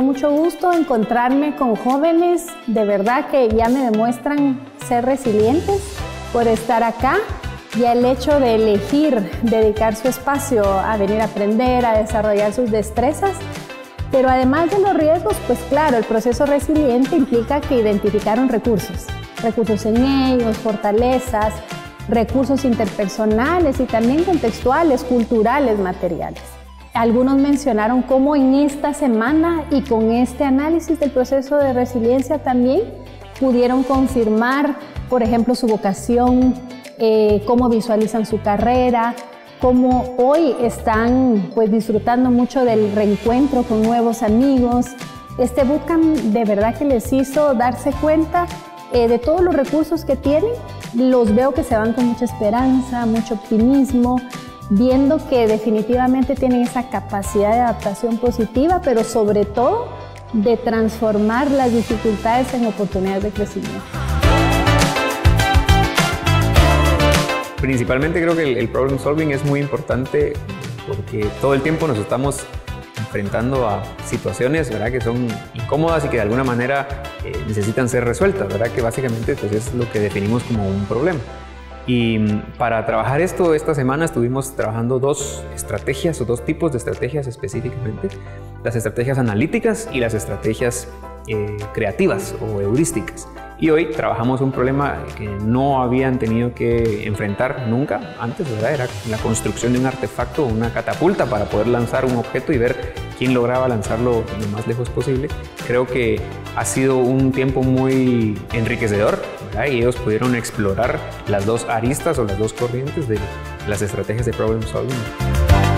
mucho gusto encontrarme con jóvenes de verdad que ya me demuestran ser resilientes por estar acá y el hecho de elegir dedicar su espacio a venir a aprender, a desarrollar sus destrezas. Pero además de los riesgos, pues claro, el proceso resiliente implica que identificaron recursos, recursos en ellos, fortalezas, recursos interpersonales y también contextuales, culturales, materiales. Algunos mencionaron cómo en esta semana y con este análisis del proceso de resiliencia también pudieron confirmar, por ejemplo, su vocación, eh, cómo visualizan su carrera, cómo hoy están pues disfrutando mucho del reencuentro con nuevos amigos. Este bootcamp de verdad que les hizo darse cuenta eh, de todos los recursos que tienen, los veo que se van con mucha esperanza, mucho optimismo, viendo que definitivamente tienen esa capacidad de adaptación positiva, pero sobre todo de transformar las dificultades en oportunidades de crecimiento. Principalmente creo que el, problem solving es muy importante porque todo el tiempo nos estamos enfrentando a situaciones ¿verdad? que son incómodas y que de alguna manera eh, necesitan ser resueltas, ¿verdad? que básicamente pues, es lo que definimos como un problema. Y mm, para trabajar esto, esta semana estuvimos trabajando dos estrategias o dos tipos de estrategias específicamente, las estrategias analíticas y las estrategias eh, creativas o heurísticas. Y hoy trabajamos un problema que no habían tenido que enfrentar nunca antes, ¿verdad? Era la construcción de un artefacto, una catapulta para poder lanzar un objeto y ver quién lograba lanzarlo lo más lejos posible. Creo que ha sido un tiempo muy enriquecedor, ¿verdad? Y ellos pudieron explorar las dos aristas o las dos corrientes de las estrategias de problem solving.